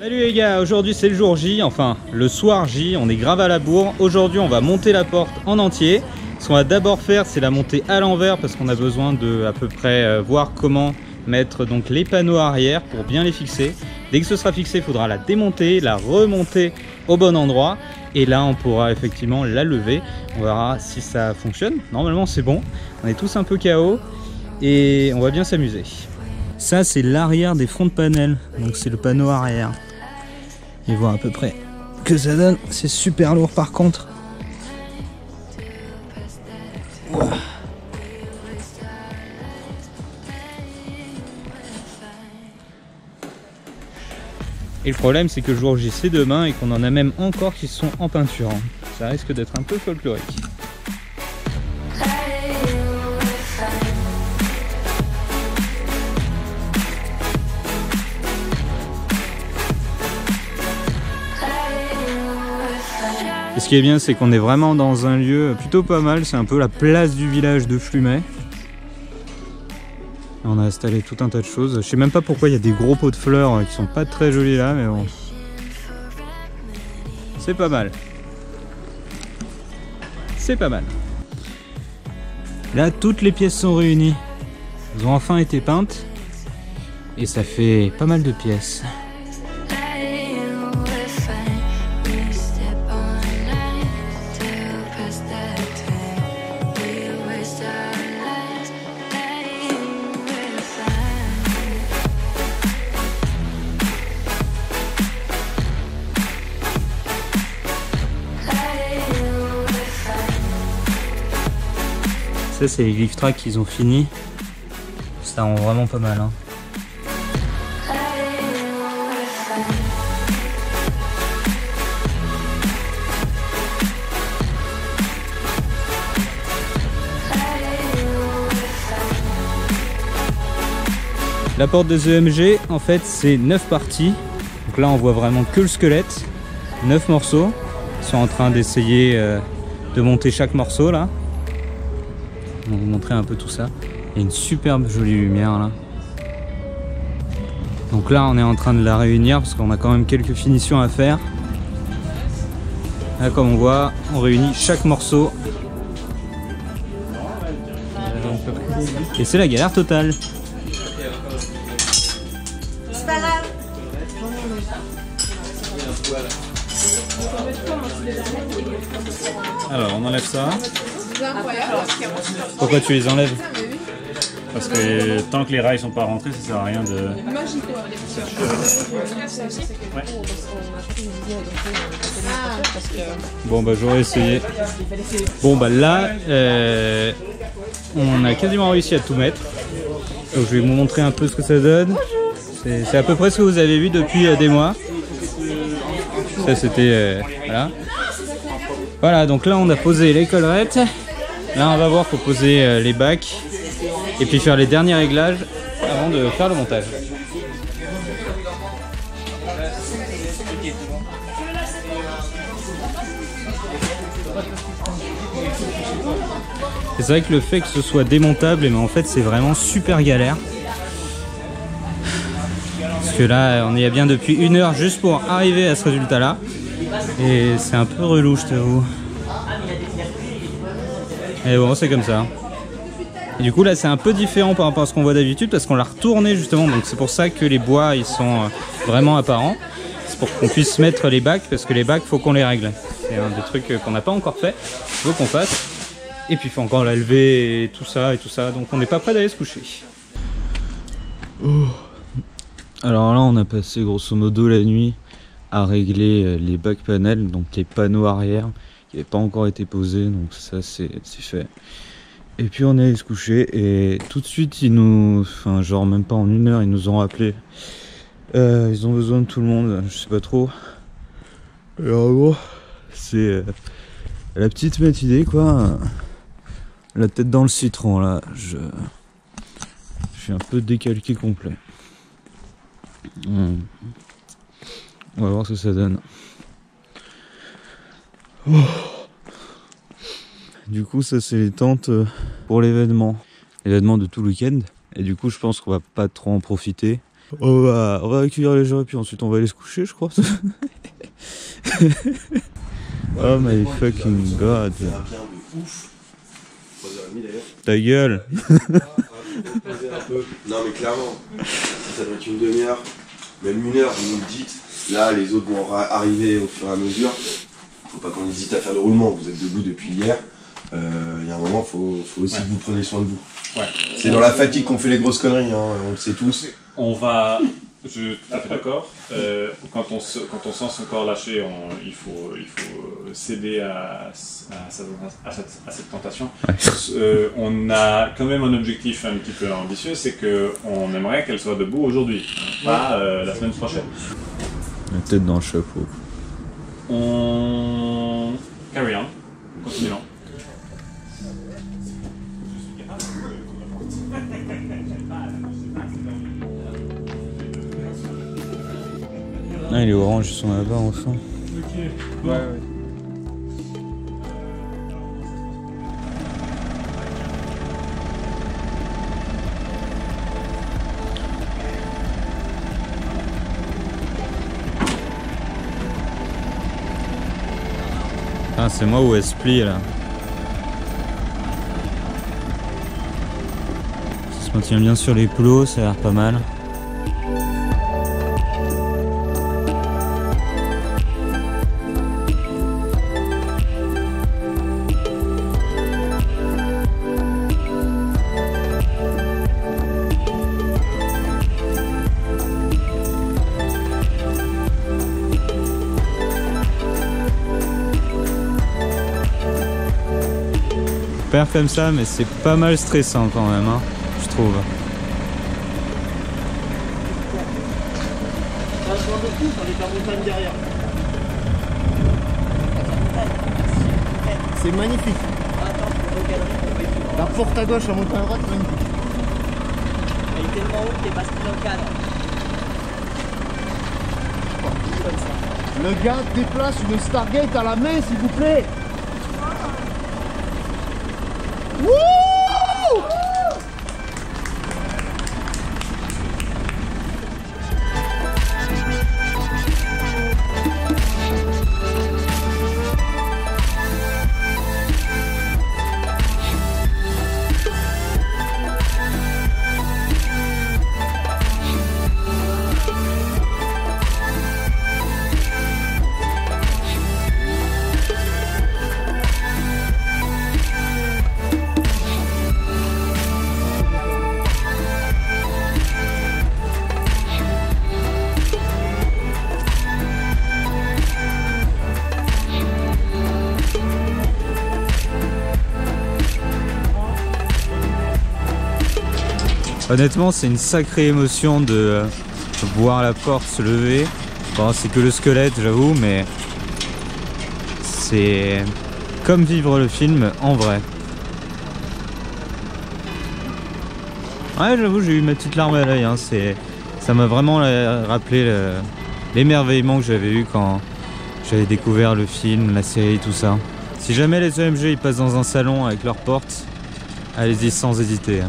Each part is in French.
Salut les gars, aujourd'hui c'est le jour J, enfin le soir J, on est grave à la bourre. Aujourd'hui on va monter la porte en entier. Ce qu'on va d'abord faire c'est la monter à l'envers parce qu'on a besoin de à peu près euh, voir comment mettre donc les panneaux arrière pour bien les fixer. Dès que ce sera fixé, il faudra la démonter, la remonter au bon endroit et là on pourra effectivement la lever. On verra si ça fonctionne. Normalement c'est bon. On est tous un peu KO et on va bien s'amuser. Ça c'est l'arrière des fronts de panel, donc c'est le panneau arrière. Et voir à peu près que ça donne. C'est super lourd par contre. Et le problème c'est que le jour J c'est demain et qu'on en a même encore qui sont en peinture. hein. Ça risque d'être un peu folklorique. Ce qui est bien, c'est qu'on est vraiment dans un lieu plutôt pas mal. C'est un peu la place du village de Flumet. Et On a installé tout un tas de choses. Je sais même pas pourquoi il y a des gros pots de fleurs qui sont pas très jolis là, mais bon. C'est pas mal. C'est pas mal. Là, toutes les pièces sont réunies. Elles ont enfin été peintes. Et ça fait pas mal de pièces. Ça, c'est les glyph tracks qu'ils ont fini. Ça rend vraiment pas mal. Hein. La porte des EMG, en fait, c'est 9 parties. Donc là, on voit vraiment que le squelette. 9 morceaux. Ils sont en train d'essayer euh, de monter chaque morceau là. On va vous montrer un peu tout ça. Il y a une superbe jolie lumière là. Donc là on est en train de la réunir parce qu'on a quand même quelques finitions à faire. Là comme on voit, on réunit chaque morceau. Et c'est la galère totale. Alors on enlève ça. Pourquoi tu les enlèves Parce que tant que les rails sont pas rentrés, ça sert à rien de. Bon bah j'aurais essayé. Bon bah là, euh, on a quasiment réussi à tout mettre. Donc je vais vous montrer un peu ce que ça donne. C'est c'est à peu près ce que vous avez vu depuis euh, des mois. Ça c'était... euh, voilà. Voilà, donc là on a posé les collerettes. Là on va voir, faut poser euh, les bacs. Et puis faire les derniers réglages avant de faire le montage. C'est vrai que le fait que ce soit démontable, mais en fait c'est vraiment super galère. Parce que là on y est bien depuis une heure juste pour arriver à ce résultat là. Et c'est un peu relou je t'avoue. Et bon c'est comme ça. Du coup là c'est un peu différent par rapport à ce qu'on voit d'habitude parce qu'on l'a retourné justement donc c'est pour ça que les bois ils sont euh, vraiment apparents. C'est pour qu'on puisse mettre les bacs parce que les bacs faut qu'on les règle. C'est un des trucs qu'on n'a pas encore fait, faut qu'on fasse. Et puis il faut encore la lever et tout ça et tout ça donc on n'est pas prêt d'aller se coucher. Alors là on a passé grosso modo la nuit à régler euh, les back panels donc les panneaux arrière pas encore été posés donc ça c'est fait. Et puis on est allé se coucher et tout de suite ils nous, enfin genre même pas en une heure ils nous ont rappelé. Euh, ils ont besoin de tout le monde, je sais pas trop. Et en gros c'est euh, la petite matinée quoi. La tête dans le citron là, je, je suis un peu décalqué complet. Hmm. On va voir ce que ça donne. Oh. Du coup, ça c'est les tentes euh, pour l'événement. L'événement de tout le week-end. Et du coup, je pense qu'on va pas trop en profiter. On va, on va accueillir les gens et puis ensuite on va aller se coucher, je crois. oh my fucking god. C'est un bien de ouf. 3h30 d'ailleurs. Ta gueule. Un peu. Non mais clairement, ça doit être une demi-heure, même une heure, vous nous le dites. Là, les autres vont arriver au fur et à mesure. Faut pas qu'on hésite à faire le roulement. Vous êtes debout depuis hier. Euh, Il y a un moment, faut, faut aussi Ouais. que vous preniez soin de vous. Ouais. C'est dans la fatigue qu'on fait les grosses conneries, hein, on le sait tous. On va. Je suis tout à fait d'accord. Euh, quand, on se- quand on sent son corps lâcher, on- il, faut, il faut céder à, à, sa- à cette, à cette tentation. Euh, on a quand même un objectif un petit peu ambitieux, c'est qu'on aimerait qu'elle soit debout aujourd'hui, pas euh, la semaine prochaine. La tête dans le chapeau. On. Carry on. Continuons. Ah, il est orange, ils sont là-bas enfin. C'est moi se plie là. Ça se maintient bien sur les plots, ça a l'air pas mal. Faire comme ça, mais c'est pas mal stressant quand même, hein, je trouve. C'est magnifique. La porte à gauche, la montagne à droite, c'est magnifique. Il est tellement haut qu'il est pas dans le cadre. Le gars déplace une Stargate à la main, s'il vous plaît. Honnêtement, c'est une sacrée émotion de euh, voir la porte se lever. Bon, c'est que le squelette, j'avoue, mais c'est comme vivre le film en vrai. Ouais, j'avoue, j'ai eu ma petite larme à l'œil. hein, Ça m'a vraiment euh, rappelé le- l'émerveillement que j'avais eu quand j'avais découvert le film, la série, tout ça. Si jamais les EMG ils passent dans un salon avec leurs portes, allez-y sans hésiter.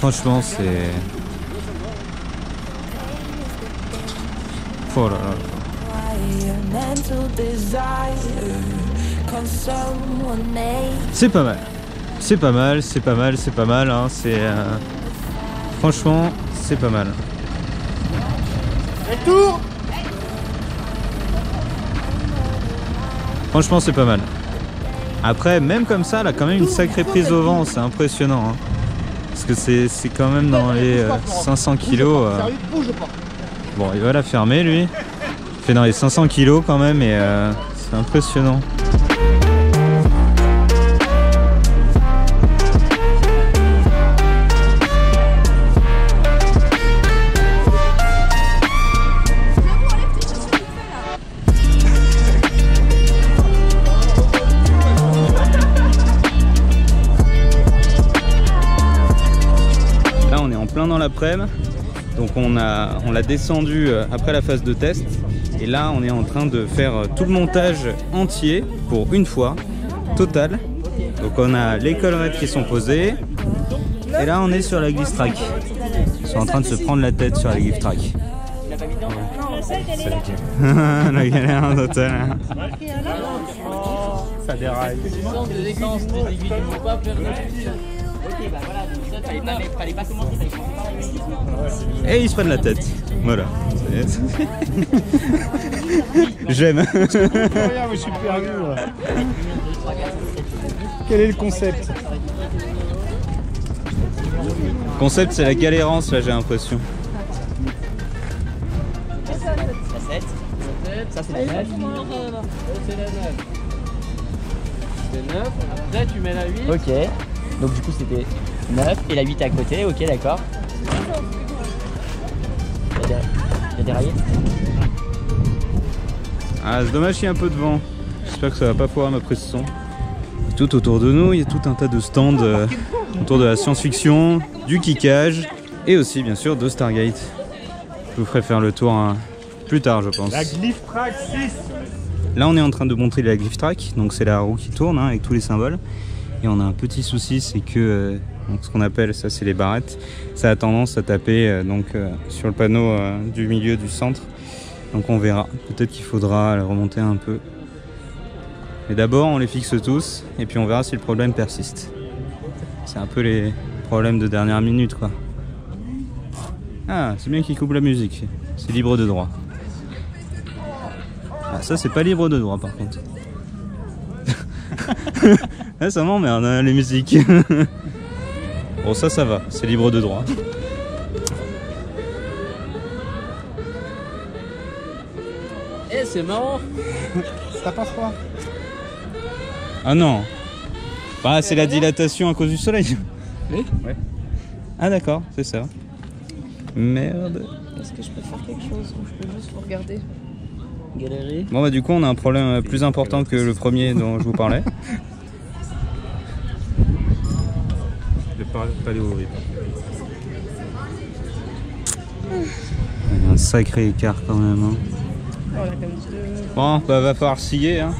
Franchement, c'est. Oh là là. C'est pas mal. C'est pas mal, c'est pas mal, c'est pas mal. Hein. C'est. euh, Franchement, c'est pas mal. Retour Franchement, c'est pas mal. Après, même comme ça, elle a quand même une sacrée prise au vent. C'est impressionnant. hein. Parce que c'est quand même dans les euh, 500 kilos. euh, bouge pas. Bon, il va la fermer lui. Il fait dans les 500 kilos quand même et euh, c'est impressionnant. L'après-midi. Donc on a on l'a descendu euh, après la phase de test et là on est en train de faire euh, tout le montage entier pour une fois total. Donc on a les collerettes qui sont posées et là on est sur la glisse track. sont en train de se prendre la tête sur la gift track. Il a pas mis dedans la galère d'hôtel. Ça déraille. Et ils se prennent la tête. Voilà. J'aime. Je suis perdu. Quel est le concept? Concept, c'est la galérance, là, j'ai l'impression. La 7. Ça, c'est la 9. C'est la 9. C'est 9. Après, tu mets la 8. Ok. Donc, du coup, c'était 9 et la 8 est à côté. Ok, d'accord. Il y a a raillés. Ah, c'est dommage qu'il y ait un peu de vent. J'espère que ça va pas foirer ma son. Tout autour de nous, il y a tout un tas de stands euh, autour de la science-fiction, du kickage et aussi, bien sûr, de Stargate. Je vous ferai faire le tour hein, plus tard, je pense. La Glyph Track 6 Là, on est en train de montrer la Glyph Track, donc c'est la roue qui tourne hein, avec tous les symboles. Et on a un petit souci, c'est que euh, ce qu'on appelle, ça c'est les barrettes, ça a tendance à taper euh, donc euh, sur le panneau du milieu du centre. Donc on verra. Peut-être qu'il faudra le remonter un peu. Mais d'abord, on les fixe tous, et puis on verra si le problème persiste. C'est un peu les problèmes de dernière minute, quoi. Ah, c'est bien qu'il coupe la musique. C'est libre de droit. Ah, ça, c'est pas libre de droit, par contre. ah, ça m'emmerde, hein, les musiques. bon, ça, ça va. C'est libre de droit. Eh, c'est marrant. Ça passe pas Ah non. Bah, c'est la dilatation à cause du soleil. Oui. Ouais. Ah, d'accord, c'est ça. Merde. Est-ce que je peux faire quelque chose ou je peux juste vous regarder? Galérer. Bon, bah, du coup, on a un problème plus important que le premier dont je vous parlais. Le paléo Il y a un sacré écart quand même. hein. Voilà, comme deux. Bon, bah, va falloir scier. Hein.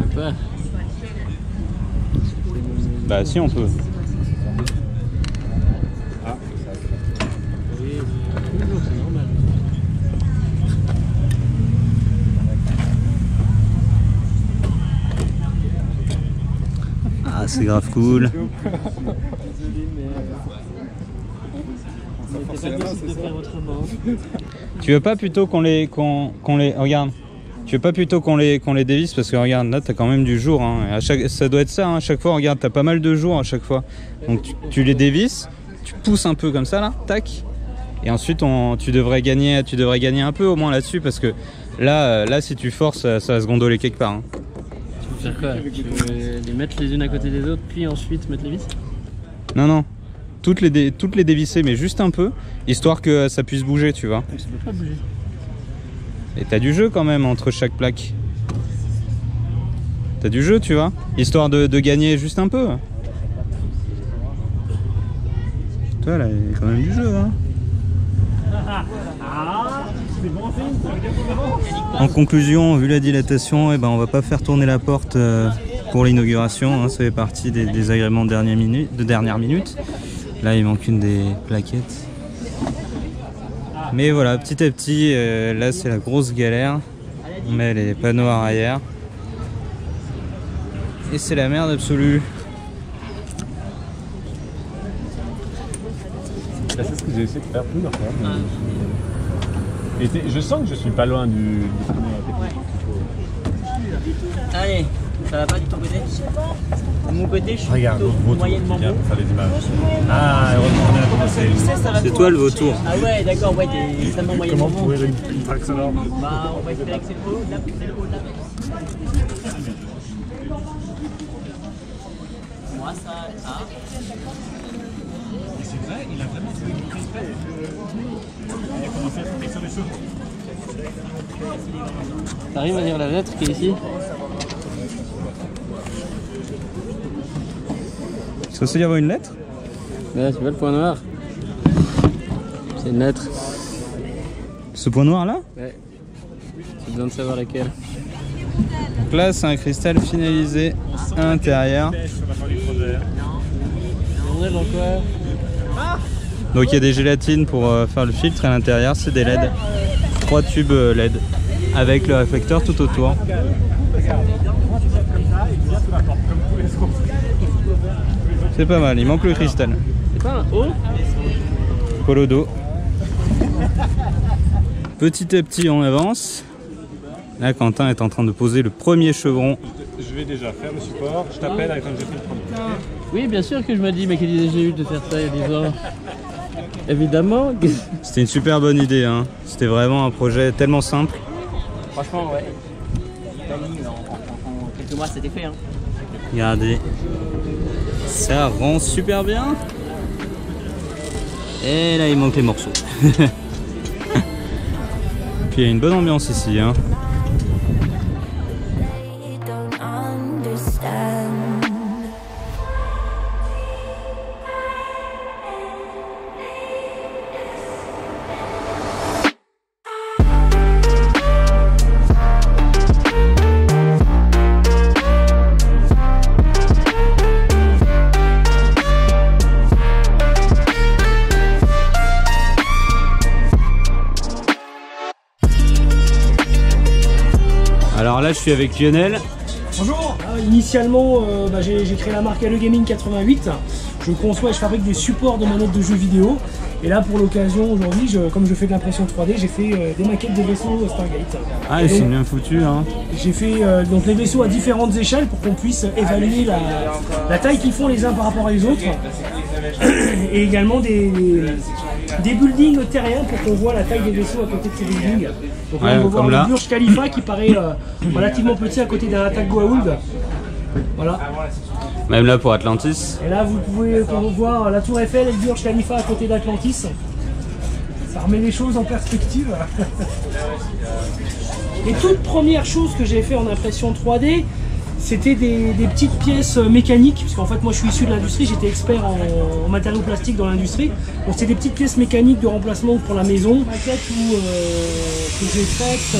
On peut pas. Bah, si, on peut. Oui, toujours, c'est normal. Ah, c'est grave cool. Tu veux pas plutôt qu'on les, qu'on, qu'on les, regarde. Tu veux pas plutôt qu'on les, qu'on les dévisse parce que regarde là t'as quand même du jour. Hein. À chaque, ça doit être ça. hein, à chaque fois, regarde, t'as pas mal de jours à chaque fois. Donc tu, tu les dévisses, tu pousses un peu comme ça là, tac. Et ensuite on, tu devrais gagner, tu devrais gagner un peu au moins là-dessus parce que là, euh, là si tu forces, ça, ça va se gondoler quelque part. hein. Tu veux faire quoi Tu veux les mettre les unes à côté des autres, puis ensuite mettre les vis Non non, toutes les, dé- toutes les dévisser mais juste un peu, histoire que ça puisse bouger, tu vois. Ça peut pas bouger. Et t'as du jeu quand même entre chaque plaque. T'as du jeu, tu vois Histoire de, de gagner juste un peu. Toi, là, il y a quand même du jeu, hein En conclusion, vu la dilatation, eh ben, on va pas faire tourner la porte euh, pour l'inauguration. hein. ça fait partie des, agréments de dernière, minute. Là, il manque une des plaquettes. Mais voilà, petit à petit, euh, là c'est la grosse galère. On met les panneaux arrière. Et c'est la merde absolue. C'est ce que j'ai essayé de faire mais- Et je sens que je suis pas loin du, du premier Allez, ça va pas de ton côté De mon côté, je suis Regarde, plutôt vautour, moyennement bon. ça les images. Ah, heureusement. C'est toi le vautour. Ah ouais, d'accord, ouais, t'es extrêmement moyennement Comment bon. trouver une, une track sonore Bah, on va espérer que c'est le haut, là, c'est le haut, là. Moi, ça, ça. T'arrives à lire la lettre qui est ici C'est aussi y avoir une lettre Là, tu vois le point noir C'est une lettre. Ce point noir là Ouais. J'ai besoin de savoir laquelle. Donc là c'est un cristal finalisé à l'intérieur. On est dans quoi Donc il y a des gélatines pour euh, faire le filtre à l'intérieur c'est des LED. Trois tubes euh, LED avec le réflecteur tout autour. C'est pas mal, il manque le cristal. C'est pas un haut Polo d'eau. Petit à petit on avance. Là Quentin est en train de poser le premier chevron. Je vais déjà faire le support. Je t'appelle quand j'ai fait le premier. Oui, bien sûr que je me dis, mais quelle idée j'ai eu de faire ça il y a 10 ans Évidemment. C'était une super bonne idée. Hein. C'était vraiment un projet tellement simple. Franchement, ouais. Planning, en, en- en quelques mois, c'était fait. Hein. Regardez. Ça rend super bien. Et là, il manque les morceaux. Puis il y a une bonne ambiance ici. Hein. Suis avec Lionel. Bonjour, Euh, initialement euh, bah, j'ai créé la marque Hello Gaming 88. Je conçois et je fabrique des supports de manettes de jeux vidéo. Et là pour l'occasion aujourd'hui, je- comme je fais de l'impression 3D, j'ai fait euh, des maquettes de vaisseaux Stargate. Ah, ils sont bien foutus. Hein. J'ai fait euh, donc les vaisseaux à différentes échelles pour qu'on puisse évaluer la, la taille qu'ils font les uns par rapport aux autres. Et également des, des buildings terriens pour qu'on voit la taille des vaisseaux à côté de ces buildings. Donc Ouais, on va voir le. Burj Khalifa qui paraît euh, relativement petit à côté d'un attaque Goa'uld. Voilà. Même là pour Atlantis. Et là, vous pouvez voir la Tour Eiffel et le Burj Khalifa à côté d'Atlantis. Ça remet les choses en perspective. Les toutes premières choses que j'ai fait en impression 3D, c'était des, des petites pièces euh, mécaniques, parce qu'en fait moi je suis issu de l'industrie, j'étais expert en, en matériaux plastiques dans l'industrie. Donc c'était des petites pièces mécaniques de remplacement pour la maison. Maquette où, euh, que j'ai faite. euh,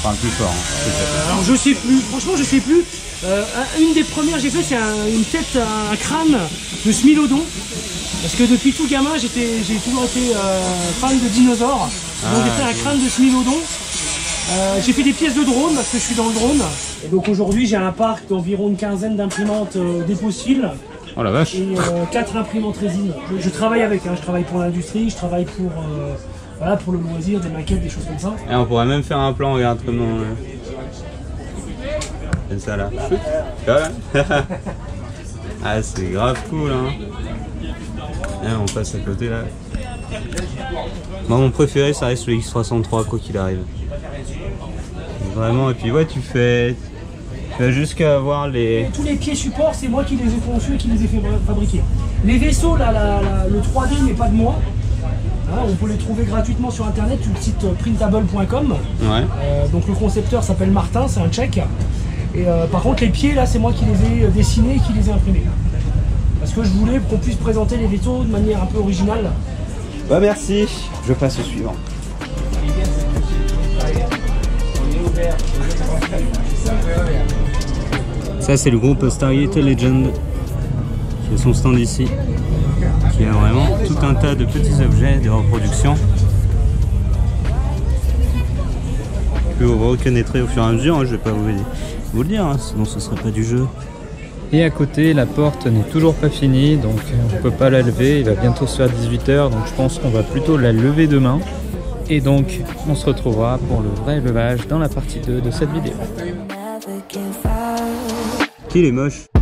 Enfin, plus fort. hein. alors je sais plus, franchement je sais plus. Euh, un- une des premières que j'ai fait c'est un- une tête, un crâne de Smilodon. Parce que depuis tout gamin j'étais, j'ai toujours été euh, fan de dinosaures. Donc j'ai Ah, fait un crâne de Smilodon. Euh, j'ai fait des pièces de drone parce que je suis dans le drone. Et donc aujourd'hui j'ai un parc d'environ une quinzaine d'imprimantes euh, dépossiles Oh la vache. et euh, quatre imprimantes résine. Je, je travaille avec, hein, je travaille pour l'industrie, je travaille pour, euh, voilà, pour le loisir, des maquettes, des choses comme ça. Et on pourrait même faire un plan, regarde comment. euh, C'est ça là. Ah, c'est grave cool, hein. Et on passe à côté là. Moi, mon préféré, ça reste le X63, quoi qu'il arrive. Vraiment, et puis ouais, tu fais. Tu vas jusqu'à avoir les. Tous les pieds supports, c'est moi qui les ai conçus et qui les ai fait fabriquer. Les vaisseaux, là, la- la- le 3D n'est pas de moi. Hein, on peut les trouver gratuitement sur internet sur le site euh, printable.com. Ouais. Euh, donc le concepteur s'appelle Martin, c'est un tchèque. Et euh, par contre, les pieds, là, c'est moi qui les ai dessinés et qui les ai imprimés. Parce que je voulais qu'on puisse présenter les vaisseaux de manière un peu originale. Bah, merci. Je passe au suivant. Ça, c'est le groupe Stargate Legend qui a son stand ici, qui a vraiment tout un tas de petits objets de reproduction que vous reconnaîtrez au fur et à mesure. hein, je vais pas vous, vous le dire, hein, sinon ce serait pas du jeu. Et à côté, la porte n'est toujours pas finie, donc on peut pas la lever. Il va bientôt se faire 18h, donc je pense qu'on va plutôt la lever demain. Et donc, on se retrouvera pour le vrai levage dans la partie 2 de cette vidéo. Qu'il est moche